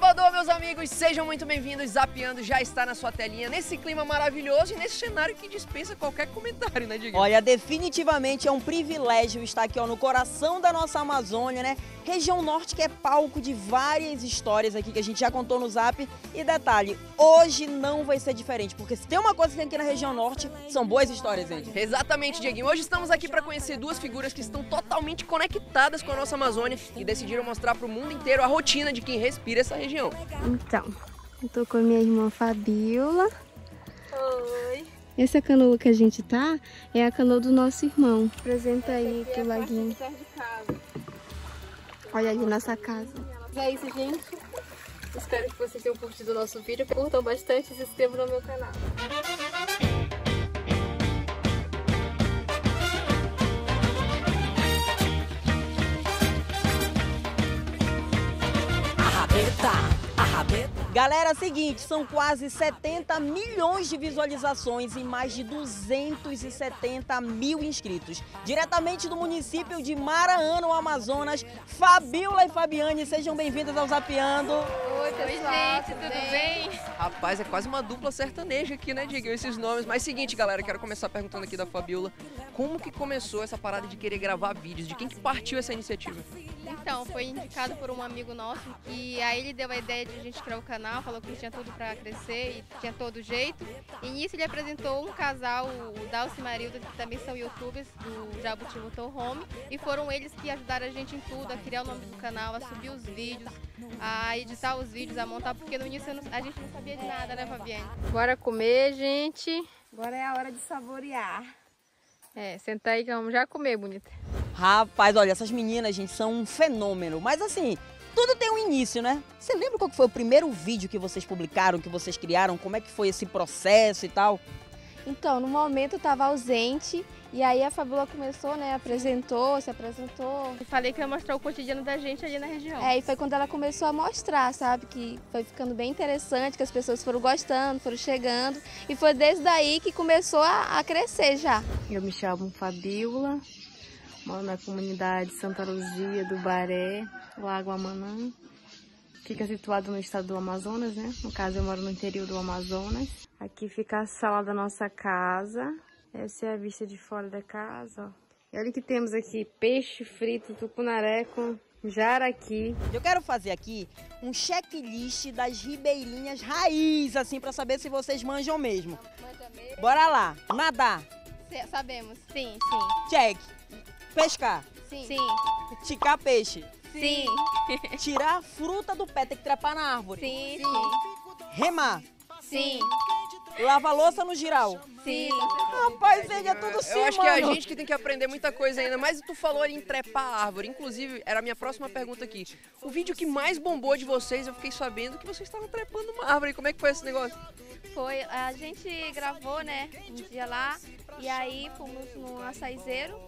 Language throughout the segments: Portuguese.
Salvador, meus amigos, sejam muito bem-vindos. Zapeando já está na sua telinha, nesse clima maravilhoso e nesse cenário que dispensa qualquer comentário, né, Diego? Olha, definitivamente é um privilégio estar aqui ó, no coração da nossa Amazônia, né? Região Norte que é palco de várias histórias aqui que a gente já contou no Zap. E detalhe, hoje não vai ser diferente, porque se tem uma coisa que tem aqui na região Norte, são boas histórias, gente. Exatamente, Dieguinho. Hoje estamos aqui para conhecer duas figuras que estão totalmente conectadas com a nossa Amazônia e decidiram mostrar para o mundo inteiro a rotina de quem respira essa região. Então, eu tô com a minha irmã Fabiola. Oi. Essa canoa que a gente tá é a canoa do nosso irmão. Apresenta aí que o laguinho. Olha ali nossa casa. É isso, gente. Espero que vocês tenham curtido o nosso vídeo. Curtam bastante e se inscrevam no meu canal. Galera, é o seguinte, são quase 70 milhões de visualizações e mais de 270 mil inscritos. Diretamente do município de Maraano, Amazonas, Fabiola e Fabiane, sejam bem-vindas ao Zapeando. Oi, pessoal. gente, tudo bem? Rapaz, é quase uma dupla sertaneja aqui, né, Diego? Esses nomes. Mas seguinte, galera, quero começar perguntando aqui da Fabiola. Como que começou essa parada de querer gravar vídeos? De quem que partiu essa iniciativa? Então, foi indicado por um amigo nosso e aí ele deu a ideia de a gente criar o canal, falou que tinha tudo para crescer e tinha todo jeito. E nisso ele apresentou um casal, o Dalcy e Marilda, que também são youtubers do Jabuti Motor Home, e foram eles que ajudaram a gente em tudo, a criar o nome do canal, a subir os vídeos, a editar os vídeos, a montar, porque no início não, a gente não sabia de nada, né, Fabiane? Bora comer, gente. Agora é a hora de saborear. É, senta aí que vamos já comer, bonita. Rapaz, olha, essas meninas, gente, são um fenômeno. Mas assim, tudo tem um início, né? Você lembra qual foi o primeiro vídeo que vocês publicaram, que vocês criaram? Como é que foi esse processo e tal? Então, no momento eu tava ausente e aí a Fabiola começou, né? Apresentou, se apresentou. E falei que ia mostrar o cotidiano da gente ali na região. É, e foi quando ela começou a mostrar, sabe? Que foi ficando bem interessante, que as pessoas foram gostando, foram chegando. E foi desde daí que começou a, a crescer já. Eu me chamo Fabiola, moro na comunidade Santa Luzia do Baré, Lago Amanã. Fica situado no estado do Amazonas, né? No caso, eu moro no interior do Amazonas. Aqui fica a sala da nossa casa. Essa é a vista de fora da casa, ó. E olha que temos aqui peixe frito, tucunaré com jaraqui. Eu quero fazer aqui um checklist das ribeirinhas raiz, assim, pra saber se vocês manjam mesmo. Bora lá, nadar, Se- Sabemos, sim, sim. check. Pescar, Sim. Sim. ticar peixe, Sim. tirar a fruta do pé, tem que trepar na árvore. Sim, Remar, sim. lavar louça no giral. Sim. Rapaz, ele é tudo sim, Eu acho mano. que é a gente que tem que aprender muita coisa ainda, mas tu falou ali em trepar a árvore. Inclusive, era a minha próxima pergunta aqui. O vídeo que mais bombou de vocês, eu fiquei sabendo que vocês estavam trepando uma árvore. Como é que foi esse negócio? Foi, a gente gravou, né, um dia lá, e aí fomos no açaizeiro,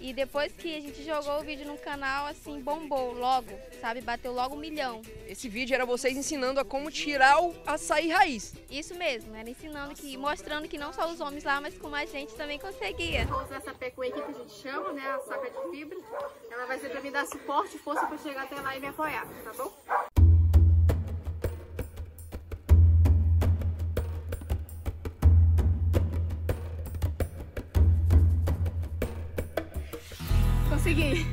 e depois que a gente jogou o vídeo no canal, assim, bombou logo, sabe, bateu logo um milhão. Esse vídeo era vocês ensinando a como tirar o açaí raiz. Isso mesmo, era ensinando que, mostrando que não só os homens lá, mas como a gente também conseguia. Vou usar essa pecuinha aqui que a gente chama, né? A saca de fibra. Ela vai ser pra me dar suporte e força pra chegar até lá e me apoiar, tá bom? Consegui!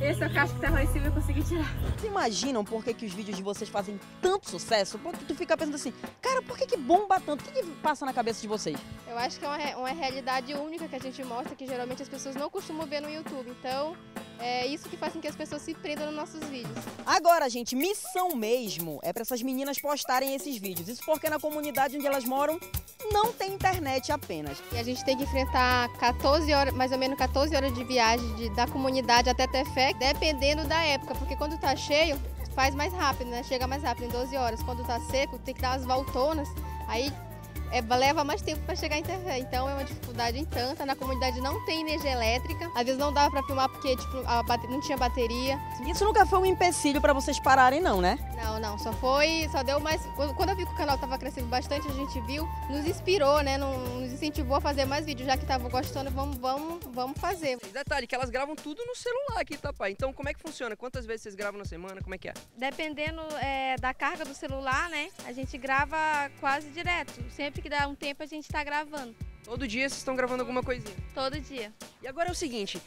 Esse é o casco que tava lá em cima e eu consegui tirar. Vocês imaginam por que, que os vídeos de vocês fazem tanto sucesso? Porque tu fica pensando assim, cara, por que, que bomba tanto? O que, que passa na cabeça de vocês? Eu acho que é uma, uma realidade única que a gente mostra, que geralmente as pessoas não costumam ver no YouTube, então é isso que faz com que as pessoas se prendam nos nossos vídeos. Agora, gente, missão mesmo é pra essas meninas postarem esses vídeos. Isso porque na comunidade onde elas moram não tem internet apenas. E a gente tem que enfrentar 14 horas, mais ou menos 14 horas de viagem de- da comunidade até Tefé, dependendo da época, porque quando tá cheio, faz mais rápido, né? Chega mais rápido, em 12 horas. Quando tá seco, tem que dar as voltonas, aí é, leva mais tempo para chegar em Tefé. Então é uma dificuldade em tanta. Na comunidade não tem energia elétrica, às vezes não dava para filmar porque tipo, a bate- não tinha bateria. Isso nunca foi um empecilho pra vocês pararem, não, né? Não, não, só foi, só deu mais. Quando eu vi que o canal tava crescendo bastante, a gente viu, nos inspirou, né? Nos nos incentivou a fazer mais vídeos, já que tava gostando, vamos, vamos, vamos fazer. Detalhe, que elas gravam tudo no celular aqui, tá, pai? Então, como é que funciona? Quantas vezes vocês gravam na semana? Como é que é? Dependendo é, da carga do celular, né? A gente grava quase direto. Sempre que dá um tempo a gente tá gravando. Todo dia vocês estão gravando alguma coisinha. Todo dia. E agora é o seguinte,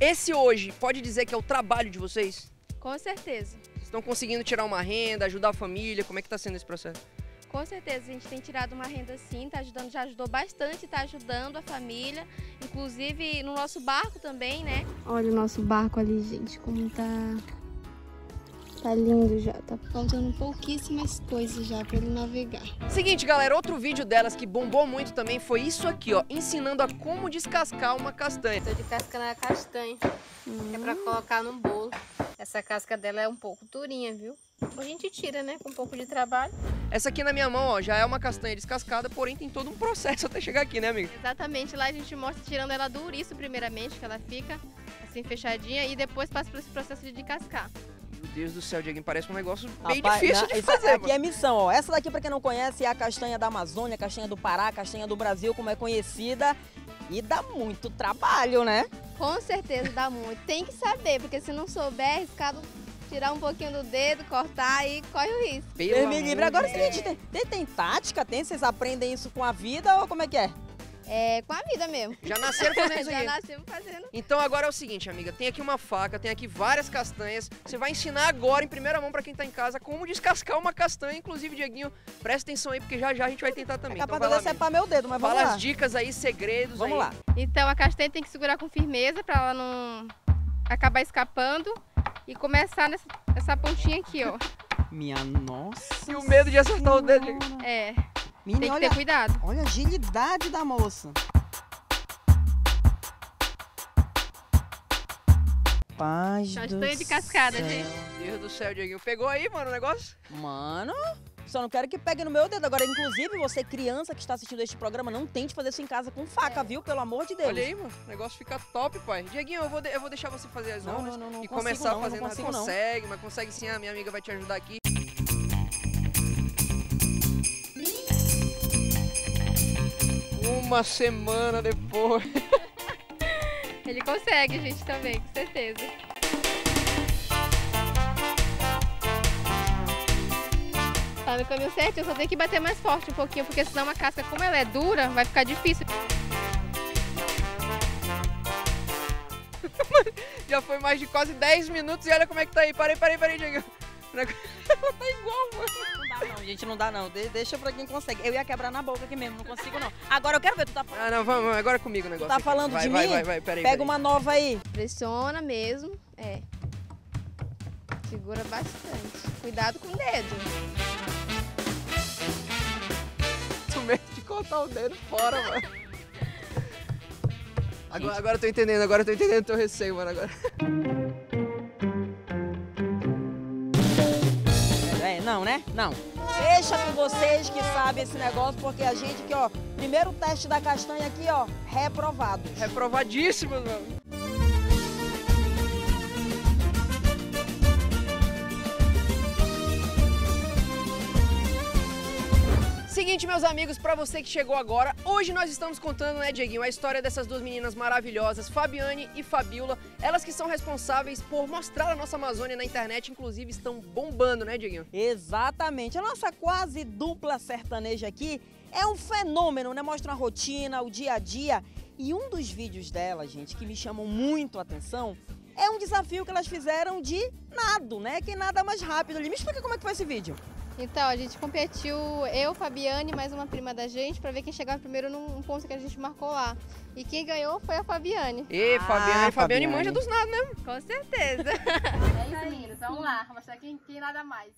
esse hoje pode dizer que é o trabalho de vocês? Com certeza. Vocês estão conseguindo tirar uma renda, ajudar a família? Como é que tá sendo esse processo? Com certeza, a gente tem tirado uma renda sim, tá ajudando, já ajudou bastante, tá ajudando a família, inclusive no nosso barco também, né? Olha o nosso barco ali, gente, como tá. Tá lindo já. Tá faltando pouquíssimas coisas já pra ele navegar. Seguinte, galera, outro vídeo delas que bombou muito também foi isso aqui, ó, ensinando a como descascar uma castanha. Tô de casca na castanha, é pra colocar no bolo. Essa casca dela é um pouco durinha, viu? A gente tira, né? Com um pouco de trabalho. Essa aqui na minha mão, ó, já é uma castanha descascada, porém tem todo um processo até chegar aqui, né, amiga? Exatamente, lá a gente mostra tirando ela do ouriço primeiramente, que ela fica assim fechadinha, e depois passa por esse processo de descascar. Meu Deus do céu, Dieguinho, parece um negócio bem Rapaz, difícil na- de isso fazer, aqui mano. é missão, ó. Essa daqui, pra quem não conhece, é a castanha da Amazônia, a castanha do Pará, a castanha do Brasil, como é conhecida. E dá muito trabalho, né? Com certeza dá muito. Tem que saber, porque se não souber, é arriscado tirar um pouquinho do dedo, cortar aí corre o risco. Pelo me livre. Agora, de é o seguinte, tem, tem, tem tática? Tem? Vocês aprendem isso com a vida ou como é que é? É com a vida mesmo. Já nasceram fazendo isso Já nascemos fazendo. Então agora é o seguinte, amiga, tem aqui uma faca, tem aqui várias castanhas. Você vai ensinar agora, em primeira mão, pra quem tá em casa, como descascar uma castanha. Inclusive, Dieguinho, presta atenção aí, porque já já a gente vai tentar também. É capaz então de decepar meu dedo, mas amiga. vamos Fala lá. as dicas aí, segredos Vamos aí. lá. Então a castanha tem que segurar com firmeza pra ela não acabar escapando e começar nessa, nessa pontinha aqui, ó. Minha nossa. E o medo de acertar o dedo. Dieguinho. É, tem Menina, que olha, ter cuidado. olha a agilidade da moça. Paz Castanha do de cascada, céu. gente. Meu Deus do céu, Dieguinho. Pegou aí, mano, o negócio? Mano, só não quero que pegue no meu dedo. Agora, inclusive, você criança que está assistindo este programa, não tente fazer isso em casa com faca, viu? Pelo amor de Deus. Olha aí, mano. O negócio fica top, pai. Dieguinho, eu vou, de- eu vou deixar você fazer as Não, honras. não, não, não e consigo começar não, não fazendo. consigo não. consegue, mas consegue sim. A minha amiga vai te ajudar aqui. Uma semana depois. Ele consegue, gente, também, com certeza. Tá no caminho certo, eu só tenho que bater mais forte um pouquinho, porque senão a casca, como ela é dura, vai ficar difícil. Já foi mais de quase 10 minutos e olha como é que tá aí. Parei, parei, parei, Dieguinho. O negócio tá igual, mano. Não dá não, gente, não dá não. De- deixa pra quem consegue. Eu ia quebrar na boca aqui mesmo, não consigo não. Agora eu quero ver, tu tá, Ah, não, vamos, vamos, agora é comigo o negócio. tá aqui. falando vai, de vai, mim? Vai, vai, peraí. Pega peraí. uma nova aí. Pressiona mesmo. É. Segura bastante. Cuidado com o dedo. Tô medo de cortar o dedo fora, mano. Agora, agora eu tô entendendo, agora eu tô entendendo o teu receio, mano. Agora. Não, né? Não. Deixa com vocês que sabem esse negócio, porque a gente aqui, ó, primeiro teste da castanha aqui, ó, reprovado. Reprovadíssimo, mano. Seguinte, meus amigos, pra você que chegou agora, hoje nós estamos contando, né, Dieguinho, a história dessas duas meninas maravilhosas, Fabiane e Fabiola. Elas que são responsáveis por mostrar a nossa Amazônia na internet, inclusive estão bombando, né, Dieguinho? Exatamente. A nossa quase dupla sertaneja aqui é um fenômeno, né? Mostra a rotina, o dia a dia. E um dos vídeos dela, gente, que me chamam muito a atenção, é um desafio que elas fizeram de nado, né? Quem nada mais rápido ali. Me explica como é que foi esse vídeo. Então, a gente competiu, eu, Fabiane e mais uma prima da gente, pra ver quem chegava primeiro num ponto que a gente marcou lá. E quem ganhou foi a Fabiane. E Ah, Fabiane, Fabiane Fabiane. manja dos nados, né? Com certeza. É isso, meninas. Vamos lá, mostrar quem, quem nada mais.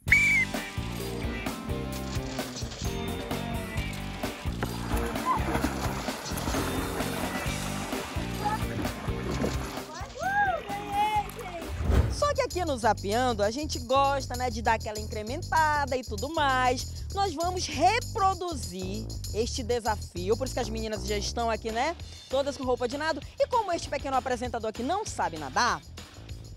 No Zapeando a gente gosta, né, de dar aquela incrementada e tudo mais. Nós vamos reproduzir este desafio, por isso que as meninas já estão aqui, né, todas com roupa de nado. E como este pequeno apresentador aqui não sabe nadar,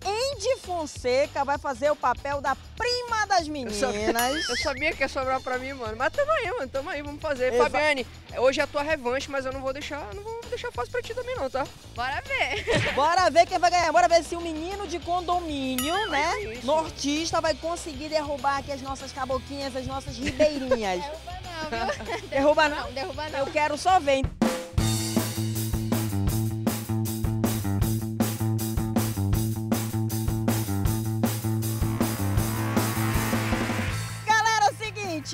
Andy Fonseca vai fazer o papel da prima das meninas. Eu sabia que ia sobrar pra mim, mano. Mas tamo aí, mano. Tamo aí, vamos fazer. Exa- Fabiane, hoje é a tua revanche, mas eu não vou deixar, não vou deixar fácil pra ti também, não, tá? Bora ver. Bora ver quem vai ganhar. Bora ver se o menino de condomínio, né, isso. nortista, vai conseguir derrubar aqui as nossas caboquinhas, as nossas ribeirinhas. Derruba não, viu? Derruba não? Não, derruba não. Eu quero só ver.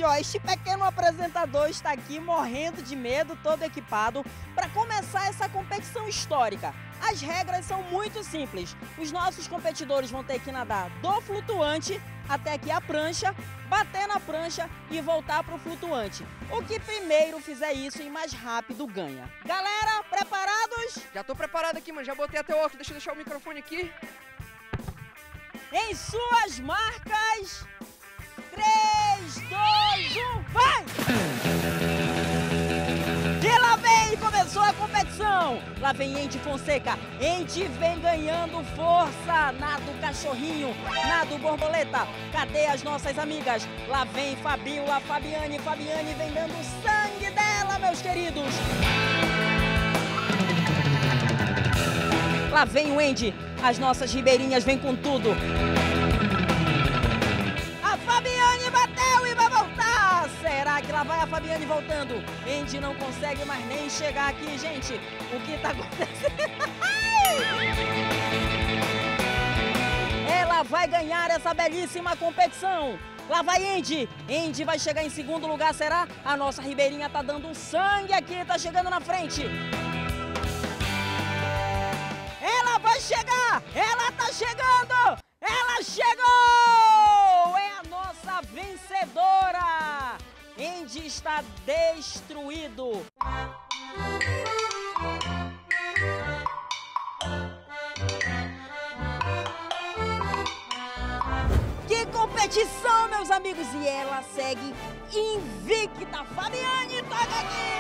Ó, este pequeno apresentador está aqui morrendo de medo, todo equipado, para começar essa competição histórica. As regras são muito simples. Os nossos competidores vão ter que nadar do flutuante até aqui a prancha, bater na prancha e voltar pro flutuante. O que primeiro fizer isso e mais rápido ganha. Galera, preparados? Já tô preparado aqui, mano. Já botei até o óculos. Deixa eu deixar o microfone aqui. Em suas marcas. 3, 2, 1, vai! E lá vem, começou a competição. Lá vem Ente Fonseca. Ente vem ganhando força. Nado cachorrinho, nado borboleta. Cadê as nossas amigas? Lá vem Fabiola, Fabiane. Fabiane vem dando sangue dela, meus queridos. Lá vem o Andy. As nossas ribeirinhas vêm com tudo. Lá vai a Fabiane voltando? Andy não consegue mais nem chegar aqui, gente. O que tá acontecendo? Ela vai ganhar essa belíssima competição. Lá vai Andy. Andy vai chegar em segundo lugar, será? A nossa ribeirinha tá dando sangue aqui, tá chegando na frente. Ela vai chegar! Ela tá chegando! Andy está destruído. Que competição, meus amigos! E ela segue invicta. Fabiane, aqui!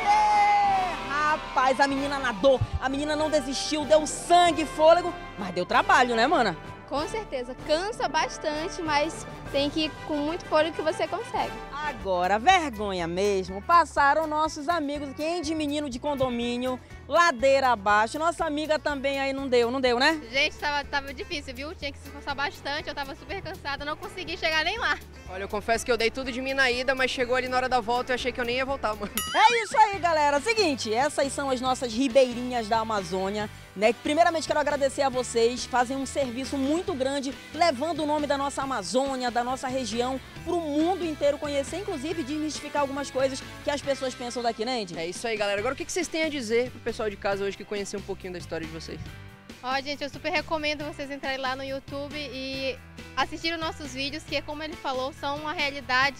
Rapaz, a menina nadou, a menina não desistiu, deu sangue, fôlego, mas deu trabalho, né, mana? Com certeza, cansa bastante, mas tem que ir com muito fôlego que você consegue. Agora, vergonha mesmo, passaram nossos amigos, quem de menino de condomínio, ladeira abaixo. Nossa amiga também aí não deu, não deu, né? Gente, tava, tava difícil, viu? Tinha que se esforçar bastante, eu tava super cansada, não consegui chegar nem lá. Olha, eu confesso que eu dei tudo de mim na ida, mas chegou ali na hora da volta e eu achei que eu nem ia voltar, mano. É isso aí, galera. Seguinte, essas são as nossas ribeirinhas da Amazônia. Né? Primeiramente, quero agradecer a vocês. Fazem um serviço muito grande, levando o nome da nossa Amazônia, da nossa região, para o mundo inteiro conhecer, inclusive desmistificar algumas coisas que as pessoas pensam daqui, né, Andy? É isso aí, galera. Agora, o que que vocês têm a dizer pro pessoal de casa hoje que conhecer um pouquinho da história de vocês? Ó, gente, eu super recomendo vocês entrarem lá no YouTube e assistirem os nossos vídeos, que como ele falou, são uma realidade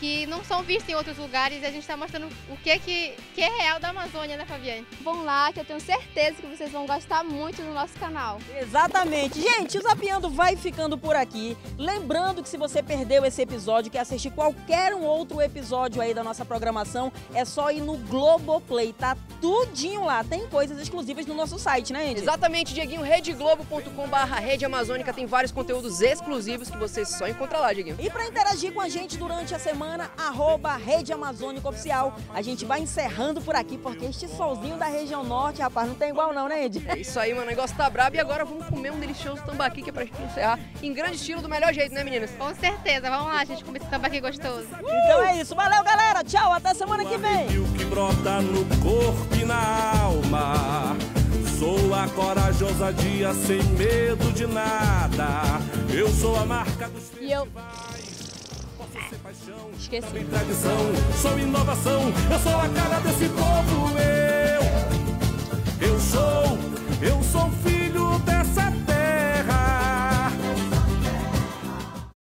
que não são vistas em outros lugares e a gente tá mostrando o que, que, que é real da Amazônia, né, Fabiane? Vão lá que eu tenho certeza que vocês vão gostar muito do nosso canal. Exatamente. Gente, o Zapeando vai ficando por aqui. Lembrando que se você perdeu esse episódio, quer assistir qualquer um outro episódio aí da nossa programação, é só ir no Globoplay, tá tudinho lá. Tem coisas exclusivas no nosso site, né, Andy? Exatamente, Dieguinho, redeglobo.com.br Rede Amazônica tem vários conteúdos exclusivos que você só encontra lá, Dieguinho. E para interagir com a gente durante a semana, arroba Rede Amazônica Oficial. A gente vai encerrando por aqui, porque este solzinho da região norte, rapaz, não tem igual não, né, Andy? É isso aí, mano, o negócio tá brabo e agora vamos comer um delicioso tambaqui que é pra gente encerrar em grande estilo, do melhor jeito, né, meninas? Com certeza, vamos lá, gente, comer esse tambaqui gostoso. Então é isso. Valeu, galera. Tchau. Até semana que vem. arrepio que brota no corpo e na alma. Sou a corajosa dia sem medo de nada. Eu sou a marca dos E eu é. Esqueci. Também tradição, sou inovação, eu sou a cara desse povo, eu. Eu sou, eu sou filho dessa terra.